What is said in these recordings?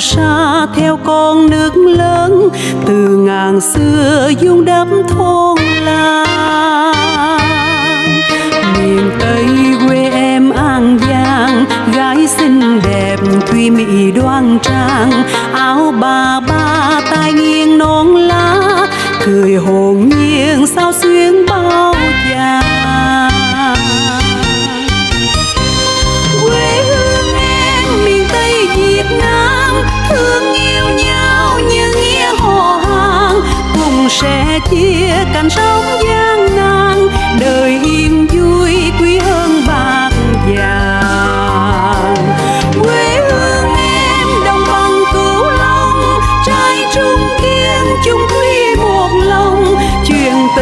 Sao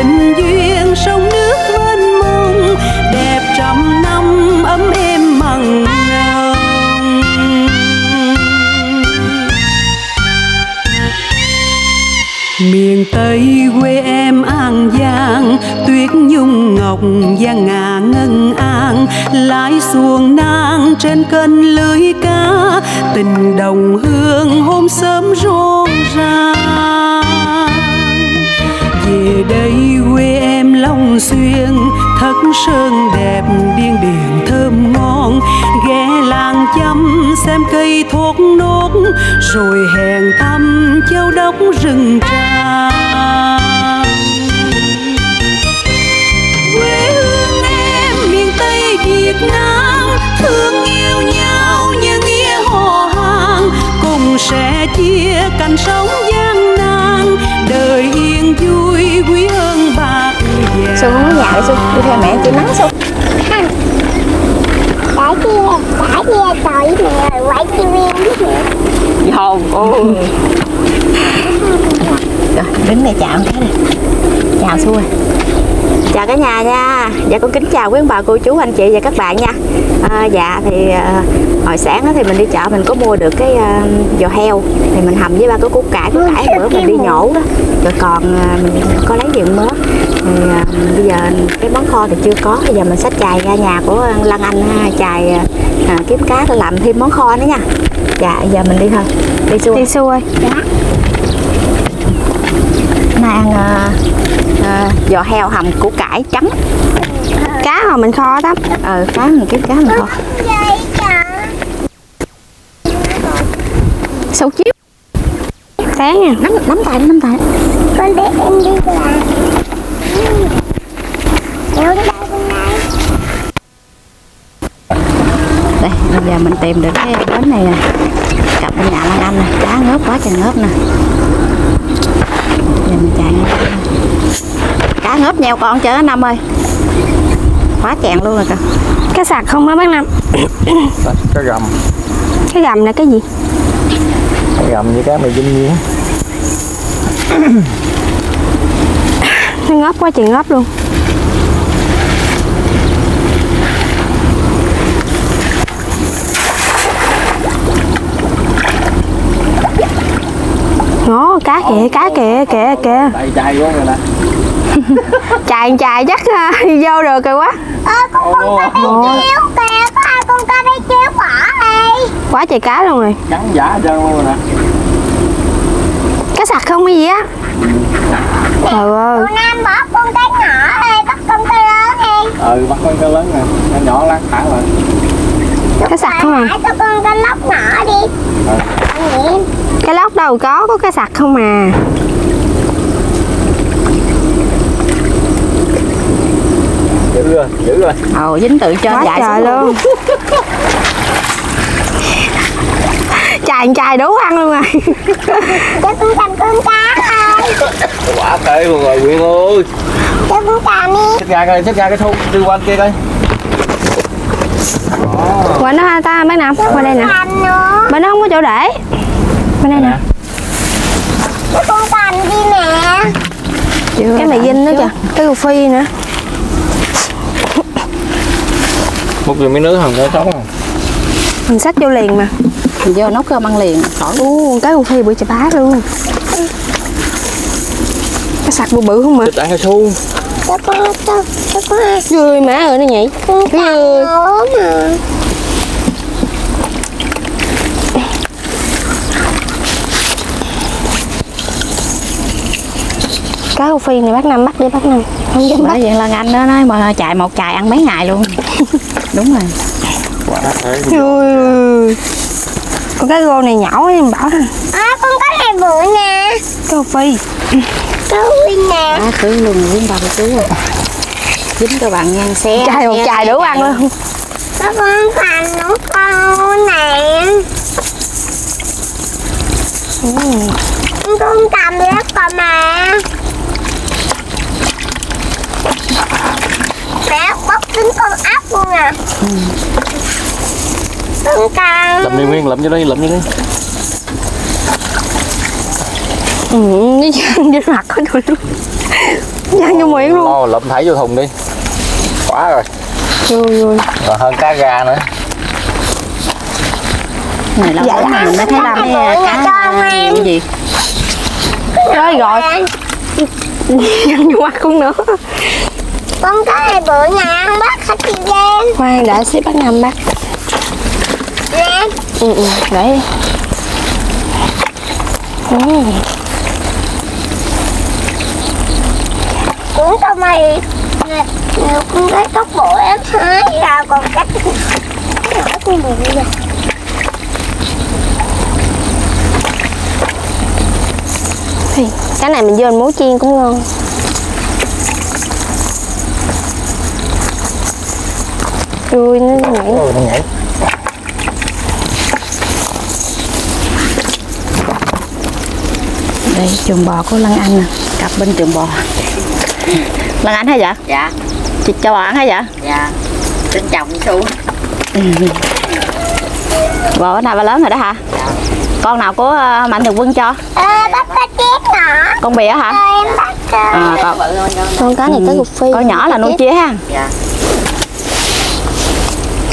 tình duyên sông nước mênh mông, đẹp trăm năm ấm êm mặn nồng. Miền tây quê em an giang, tuyết nhung ngọc giang ngà ngân an. Lái xuồng nang trên kênh lưới cá, tình đồng hương hôm sớm rộn ràng. Xuyên, thất sơn đẹp, điên điển thơm ngon. Ghé làng chăm, xem cây thuốc nốt, rồi hẹn thăm châu đốc rừng trà quê hương em, miền tây việt nam, thương yêu nhau như nghĩa họ hàng. Cùng sẽ chia cành sống gian nan, đời yên vui quý hơn. Xuân không có nhà đi theo mẹ chịu nắng Xuân đã chia đã chia tội với mẹ rồi quậy chi viên với mẹ Dầu ôi. Rồi đứng đây chào cái này. Chào Xuân Chào cả nhà nha. Dạ con kính chào quý ông bà cô chú anh chị và các bạn nha. À, Dạ thì à, hồi sáng á thì mình đi chợ mình có mua được cái à, giò heo. Thì mình hầm với ba cái củ cải Củ cải bữa mình đi nhổ đó. Rồi còn à, có lấy gì mớ thì à, bây giờ cái món kho thì chưa có. Bây giờ mình xách chài ra nhà của Lan Anh ha, chài à, kiếm cá để làm thêm món kho nữa nha. Dạ giờ mình đi thôi. Đi xuôi. Đi xuôi. Nay ăn à, à, giò heo hầm củ cải trắng. Cá mà mình kho đó. Ờ cá mình kiếm cá mình kho. Sâu chiếu. Sáng nha. Nắm nắm tay nắm tay. Con để em đi làm kéo đi đâu con này đây bây giờ mình tìm được cái bến này nè. Cặp bên nhà Lan Anh nè cá ngớp quá trời ngớp nè. Giờ mình chạy ngang cá ngớp nheo con chớ năm ơi. Quá chèn luôn rồi kìa cái sạc không á bác năm cái gầm. Cái gầm là cái gì? Cái gầm với cái mì dinh nó ngóp quá trời ngóp luôn. Ngó cá kìa, cá kìa, kìa, kìa. chai quá rồi nè. Chài chài chắc à, đi vô được rồi quá. Ơ con con cá đây chéo kìa Có ai con cá đây chéo bỏ đây Quá trời cá luôn rồi. Trắng giả hết trơn luôn rồi nè. Cá sặc không cái gì á Trời ơi. Tụi Nam bỏ con cá nhỏ đây Bắt con cá lớn đi. Ừ bắt con cá lớn nè. Nó nhỏ lát thả lại. Cá sặc không à? Hãy cho con cá lóc nhỏ đi. Ừ. Cái lóc đâu có, có cá sặc không à? Giữ rồi giữ rồi. Ồ dính tự trên Quá trời xuống luôn. Chài chài đủ ăn luôn rồi Cho con cầm con cá quả tệ luôn rồi Quyện ơi. Cho con cầm đi. Xích ra coi xích ra cái thu đi qua kia coi. Qua nó ta bác Nam, qua đây nè. Bên đó không có chỗ để. Bên đây nè. Con cầm đi mẹ Chưa Cái đã, dinh nữa kìa. Cái cà phi nữa. Một người mấy nước hồng cái sống không Mình xách vô liền mà. Mình vô nấu cơm ăn liền. Khỏi. Ú, cái cà phi bự chà bá luôn Cái sặc bự bự không mà? Ăn con ăn Vui má ơi nó nhảy con Vui mà. Cá rô phi này bác Năm bắt đi bác Năm. Không dám bắt. Bởi vậy là anh đó nói mà chạy một chạy ăn mấy ngày luôn. Đúng rồi. Quá Ui. Con cá rô này nhỏ em bảo. À con có này bự nè Cá rô phi à, cứ luôn với bà cô chú rồi dính cho bạn ngang xe Chai một chai đủ ăn luôn. Có con thành của con nè. Con cầm rất con mà. Mẹ bóc trứng con ốc luôn à. Con cầm. Lậm đi Nguyên, lậm vô đi, lậm vô đi Ừ, mặt của tôi luôn. Dán vô miệng luôn. Lo lậm thảy vô thùng đi. Quá rồi. Vui vui Còn hơn cá gà nữa. Này lâu Dạ, lắm dạ. mình mới thấy Dạ, cái dạ, cá cho em. cái gì Rồi. Rồi Dán vô mặt con nữa. Con có này bự nè không bắt khách chị Giang Khoan để xếp bác Năm bắt nè Ừ ừ để. Đi ừ. Cũng cho mày con cái tóc bộ em hái ra còn cách nhỏ con bự rồi Thì, Cái này mình vô mình muối chiên cũng ngon. Vui nó nhảy. Ôi, nó nhảy. Đây chuồng bò của Lăng Anh nè. Cặp bên chuồng bò Lăng Anh hả dạ dạ. Chị cho bò ăn hả dạ. Dạ xin chồng xuống bò nào bà lớn rồi đó hả? Con nào của ờ, mạnh thường quân cho? Ê, bắt cái chiếc nhỏ con bìa hả? Ê, em bắt rồi à, con hơn đâu Con cá này tới cục phi con nhỏ là nuôi chia ha. Dạ.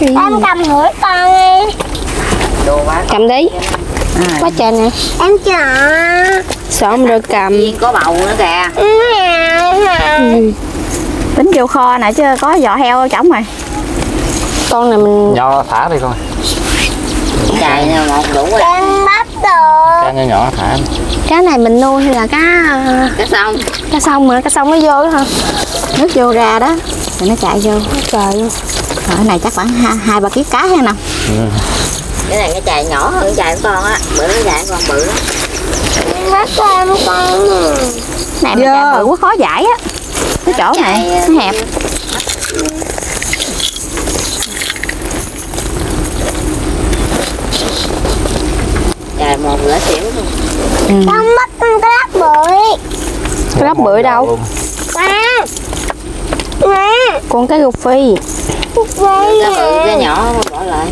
Em cầm mũi con đi. Đồ quá Cầm đi. À, Quá trời nè em chọn. Sợ không được cầm. Viên có bầu nữa kìa ừ. tính vô kho nè chứ có giò heo chổng rồi. Con này mình Nho thả đi con. Chạy nè một đủ rồi. Em bắt được. Cá nhỏ nhỏ thả. Cá này mình nuôi hay là cá cái xong Cá sông mà cá sông nó vô đó hả? Nước vô ra đó. Rồi nó chạy vô. Trời Rồi, cái này chắc khoảng hai, hai ba ký cá hay nào. Cái này cái chài nhỏ hơn chài của con á. Bữa cái chài con bự lắm. Em bắt em con này mà chạy bự quá khó giải á. Cái chỗ này nó hẹp. Chài một rửa xỉu luôn. Con bắt con cái lát bự Cái lóc bự đâu? Con cá rô phi. Đây cái bự cái nhỏ bỏ lại.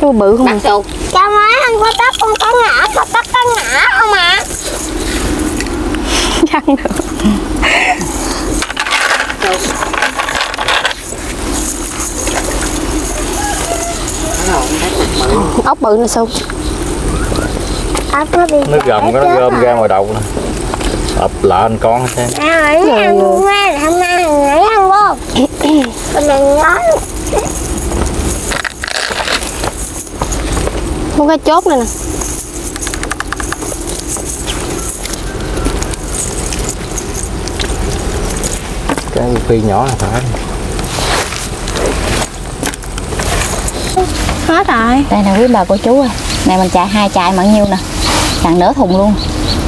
Cái bự không à? bắt sụt cho má có tóc con ngã có tóc có ngã không ạ? Chăng được nó cái Ốc bự này sâu ốc nó bị Nước gầm cái nó gom ra ngoài đầu ập lạ anh con hết trơn. À nó ăn luôn á hôm nay nãy ăn vô. Con này ngon Con cá chốt này nè Cá phi nhỏ là thả đi. Hết rồi. Đây nè quý bà cô chú ơi. Này mình chạy hai chạy bao nhiêu nè. Chặn nửa thùng luôn.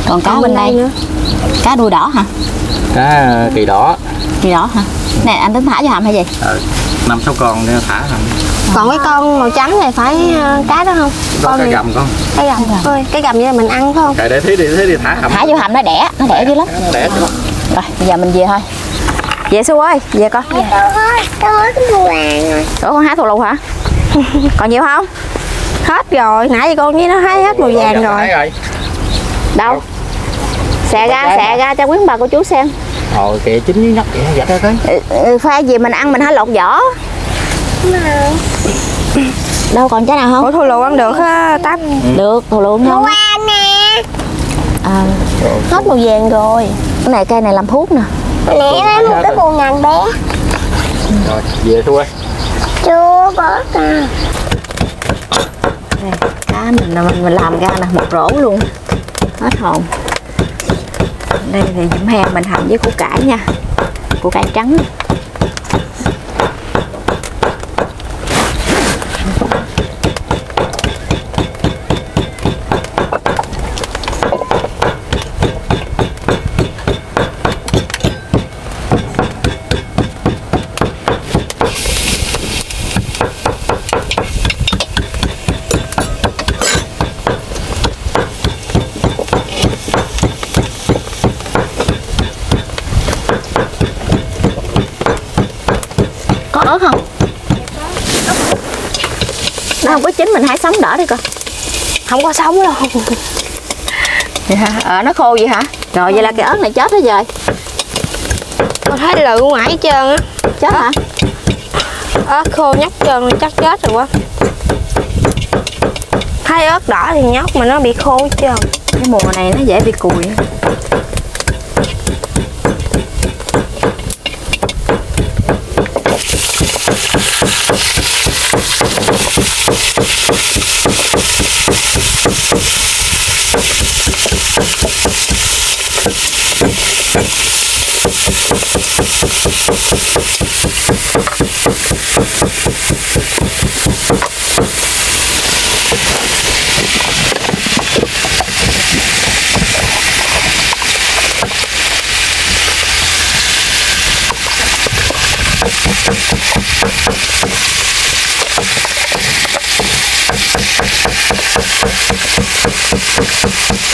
Còn cá bên đây. nữa? Cá đuôi đỏ hả? Cá kỳ đỏ. Gì đỏ hả? Nè anh tính thả cho hầm hay gì? Ờ, năm sáu con để thả hầm. Còn cái con màu trắng này phải ờ, cá đó không? có Con cái này- gầm con Cái gầm. Thôi, cái gầm như là mình ăn phải không? Cài để thế đi thế đi thả hầm. Thả vô hầm nó đẻ nó đẻ dữ lắm. nó đẻ rồi bây giờ mình về thôi về xu ơi. Về con. Tôi hết tôi hết cái mùa vàng rồi. Ủa con hái thù lù hả? Còn nhiều không? Hết rồi, nãy giờ con với nó hái hết màu vàng rồi. đâu? Xẹ ra xẹ ra cho quý bà cô chú xem. Hồi kìa chín với nhóc vậy ra cái. Ừ, ừ, khoai gì mình ăn mình hái lột vỏ. Đâu còn trái nào không? Ủa thù lù ăn được á, Tắp được thù lù không vàng nè. À, hết màu vàng rồi. Cái này cây này làm thuốc nè Em lấy một cái bùn ngàn bé. Rồi về thôi. Chưa có cả Đây, cá mình mình, mình làm ra nè một rổ luôn. Hết hồn. Đây thì dùm heo mình hầm với củ cải nha. Củ cải trắng có ớt không nó không có chín mình hái sống đỡ đi con không có sống đâu. Vậy hả? Ờ nó khô vậy hả? Rồi vậy là cái ớt này chết hết rồi. Con thấy lự ngoài hết trơn á. Chết hả? Ớt khô nhóc trơn chắc chết rồi quá. Thấy ớt đỏ thì nhóc mà nó bị khô hết trơn. Cái mùa này nó dễ bị cùi Thank you.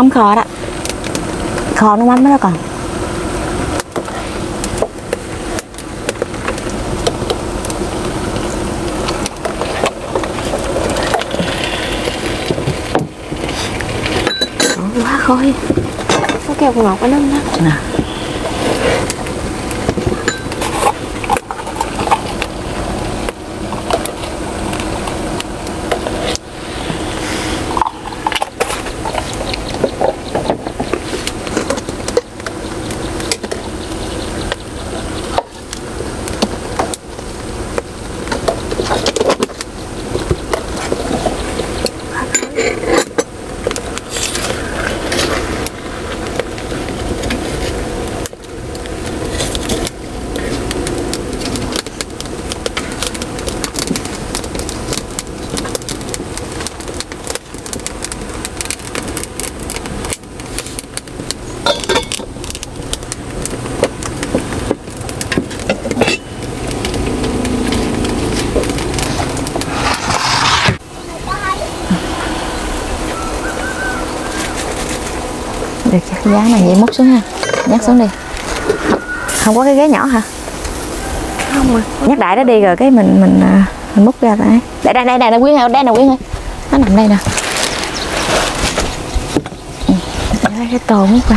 nước mắm kho đó kho nước mắm đó còn quá khói có kêu con ngọt ở nấm đó nè giá này vậy múc xuống ha. Nhắc xuống đi. Không có cái ghế nhỏ hả? Không mà. Nhắc đại đó đi rồi cái mình mình, à, mình múc ra tại đây đây đây đây nè quyến ơi đây nè quyến ơi nó nằm đây nè. Ừ, lấy cái tô múc ra.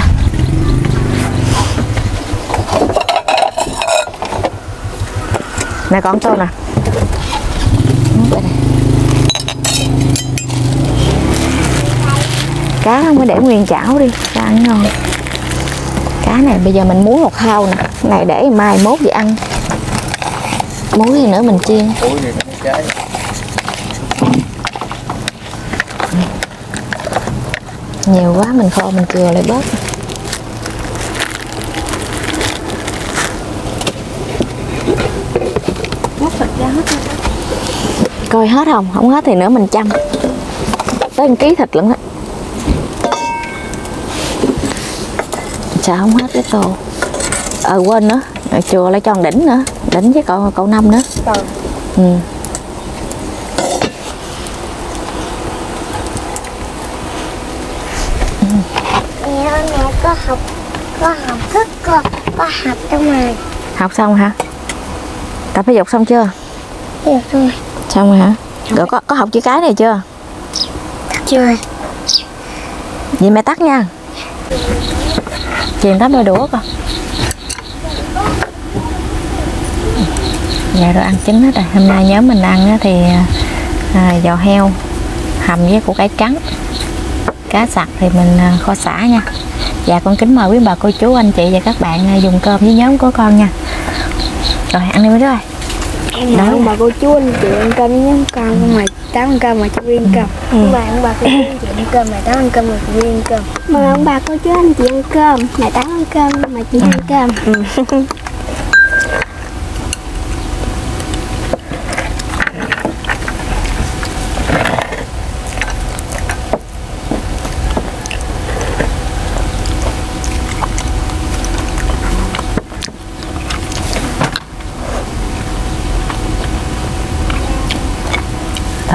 Nè còn tô nè. Múc đây. nè cá không có để nguyên chảo đi cho ăn ngon. Cá này bây giờ mình muối một thao nè này để mai mốt về ăn. Muối gì nữa mình chiên? Nhiều quá mình kho mình chừa lại bớt. Ra coi hết không? Không hết thì nữa mình chăm. Tới một ký thịt lận đó sao không hết cái tô. Ờ quên nữa chừa lại cho một đỉnh nữa đỉnh với cậu cậu năm nữa. Ừ. Mẹ ơi mẹ có học có học thức có có học trong này. Học xong hả? Tập thể dục xong chưa? Được rồi. Xong rồi hả? Rồi có có học chữ cái này chưa? Chưa. Vậy mẹ tắt nha chiên tắm đôi đũa con. Dạ rồi ăn chín hết rồi. Hôm nay nhóm mình ăn thì à, giò heo hầm với củ cải trắng. Cá sặc thì mình à, kho xả nha. Dạ con kính mời quý bà cô chú anh chị và các bạn à, dùng cơm với nhóm của con nha. Rồi ăn đi mấy đứa ơi em Đó. bà cô chú anh chị ăn cơm với nhóm con không mà tám ăn cơm mà cho riêng cơm. Ông bà ông bà cô chú anh chị ăn cơm mẹ tám ăn cơm mà chị ăn cơm. Mà ông bà cô chú anh chị ăn cơm mẹ tám ăn cơm mà chị ăn cơm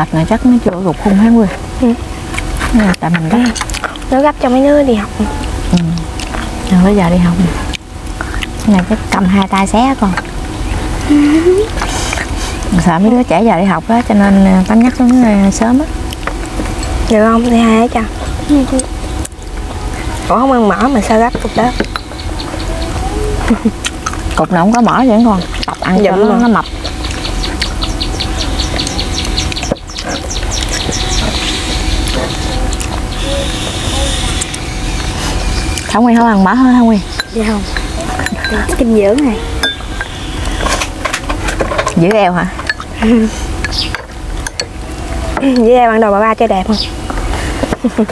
thịt này chắc nó chưa rụt khung hết quên Ừ. ừ. tại mình gấp nó gấp cho mấy đứa đi học. Rồi bây giờ đi học cái này chắc cầm hai tay xé con. Sợ mấy đứa trẻ giờ đi học á cho nên à, tắm nhắc xuống à, sớm á. Được không đi hai cho. Ủa không ăn mỡ mà sao gấp cục đó? Cục nào không có mỡ vậy con. Tập ăn cho Dạ, đúng nó, nó mập Thảo Nguyên không ăn mỡ hơn Thảo Nguyên? Dạ không. Kinh dưỡng này. Giữ eo hả? Với em ăn đồ bà ba cho đẹp không?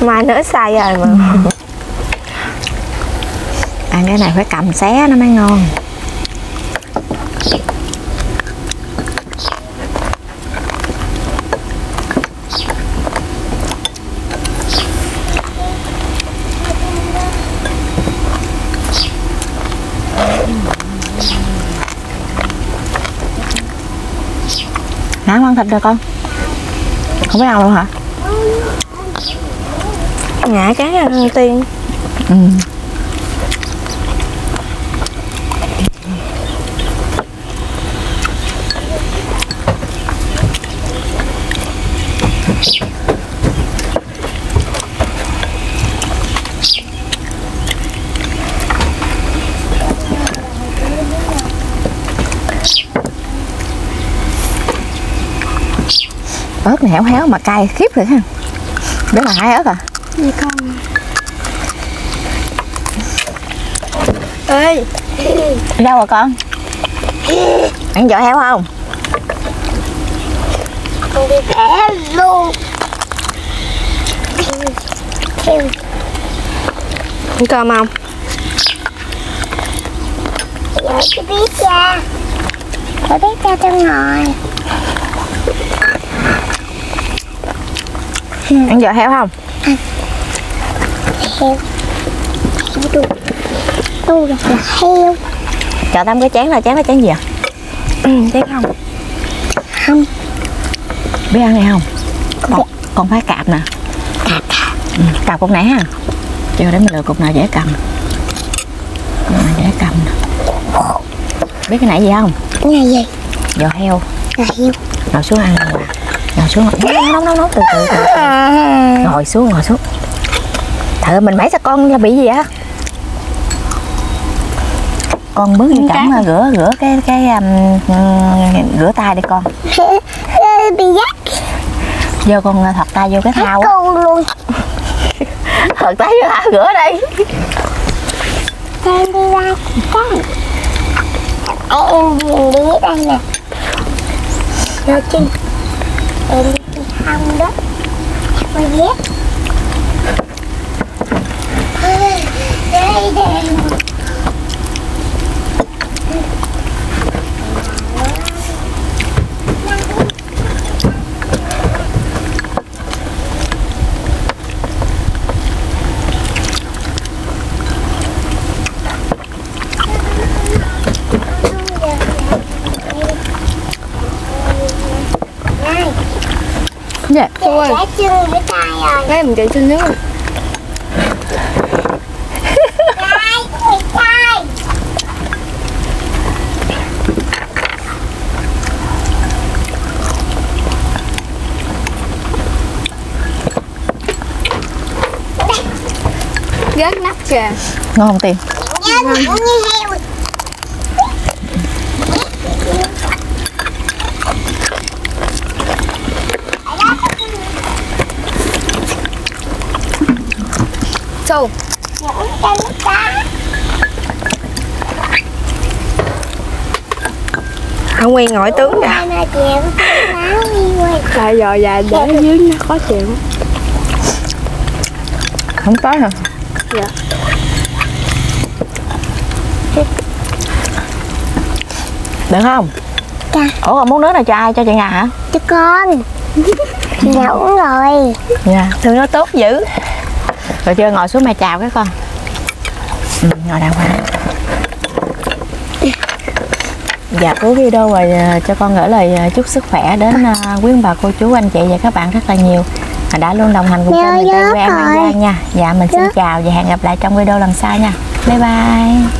Mai nữa sai rồi mà. Ăn cái này phải cầm xé nó mới ngon thịt rồi con Không biết ăn luôn hả? Ngã cái ăn tiên. Ừ ớt này héo héo mà cay khiếp rồi ha. Đó là hai ớt à? Gì con ơi đâu rồi con? Ăn giỏi héo không? Con đi vẽ luôn. Ăn cơm không? Dạ chị biết cha. Tôi biết cha cho ngồi ăn giỏi héo không? Heo. Heo đu Đu là heo. Cho tắm cái chén là chén là chén gì à? Ừ thấy không? Không. Biết ăn này không? Con, con phải cạp nè. Cạp ừ, cạp con nãy ha. Cho để mình lựa cục nào dễ cầm. Cục nào dễ cầm nè. Biết cái này gì không? Này gì? giò heo. Là hiu. ngồi xuống ăn nè ngồi xuống nóng nóng nóng nóng từ từ, từ, từ. ngồi xuống ngồi xuống. Thợ mình mấy sao con là bị gì á? Con bước đi cẳng mà rửa rửa cái cái um, rửa tay đi con. Bị dắt vô con thật tay vô cái thau con luôn. thật tay vô thau rửa đây. Con đi ra con. Em nhìn đi đây nè. Em đi thăm đó. Mà ghét Đây đây. Dạ chân với tay rồi. Mấy mình chạy trên nước. Gớt nắp kìa ngon không tiền nặng như heo. Sâu Những cái nước cá. Không quen ngồi tướng nè. Tại giờ dài để dưới nó khó chịu không tới hả Dạ. được không Dạ. ủa còn muốn nước nào cho ai cho chị ngà hả Cho con. Dạ uống rồi. dạ thương nó tốt dữ rồi chưa ngồi xuống mẹ chào cái con ừ, ngồi đàng hoàng dạ cuối video rồi à, cho con gửi lời à, chúc sức khỏe đến à, quý bà cô chú anh chị và các bạn rất là nhiều. Mà đã luôn đồng hành cùng kênh miền Tây em An. Giang nha. Dạ mình xin chào và hẹn gặp lại trong video lần sau nha. Bye bye